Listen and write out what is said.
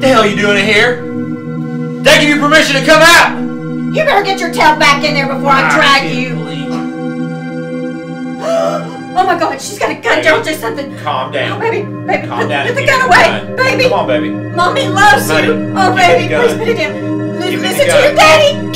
The hell are you doing in here? They I give you permission to come out? You better get your tail back in there before I ah, I drag can't you. believe. Oh my god, she's got a gun. Baby, Don't do something. Calm oh, down. Oh, baby, baby, Calm put, down. put the gun away. Gun. Baby, Come on, baby. mommy loves Money. you. Oh, give baby, please put it down. L- listen to your daddy.